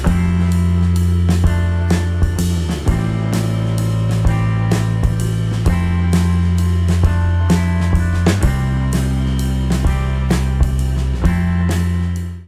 Bye.